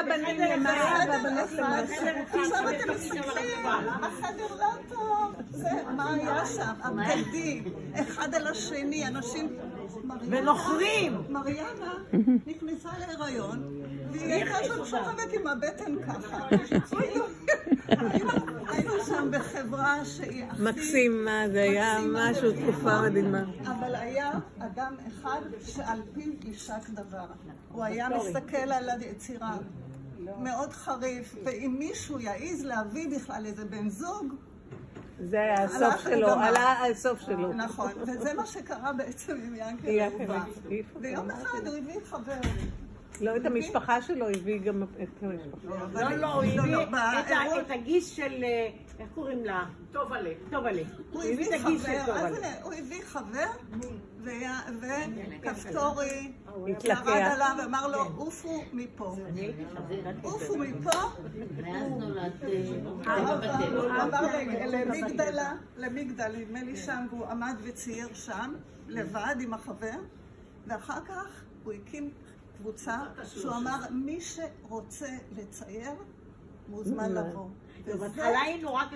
הבנים למעלה והבנות למטה. עכשיו אתם מסתכלים, החדר לא טוב, זה מה היה שם, הבגדים, אחד על השני, אנשים... ונוכרים. מריאנה נכנסה להיריון, והיא הייתה שם שוכבת עם הבטן ככה. שם בחברה שהיא הכי... מקסים, מה זה היה משהו. תקופה מדהימה. אבל היה אדם אחד שעל פיו יישק דבר. הוא היה מסתכל על היצירה. מאוד חריף, ואם מישהו יעז להביא בכלל איזה בן זוג, זה היה הסוף שלו. עלה הסוף שלו. נכון, וזה מה שקרה בעצם עם ינקל, רובה. ויום? אחד הוא הביא חבר. לא, את המשפחה שלו הביא גם את המשפחה. אבל- לא, לא, הוא הביא את ה- באירוע- את הגיס של, אה, איך קוראים לה? טובלה. טובלה. הוא הביא חבר, אז טובלה. הנה, הוא הביא חבר, ויה- וכפתורי. ירד עליו ואמר לו, עופו מפה. עופו מפה, הוא עבר ל- למגדלה, למגדל, נדמה לי שם, והוא עמד וצייר שם, לבד עם החבר, ואחר כך הוא הקים קבוצה שהוא אמר, מי שרוצה לצייר, מוזמן לבוא. בהתחלה היינו רק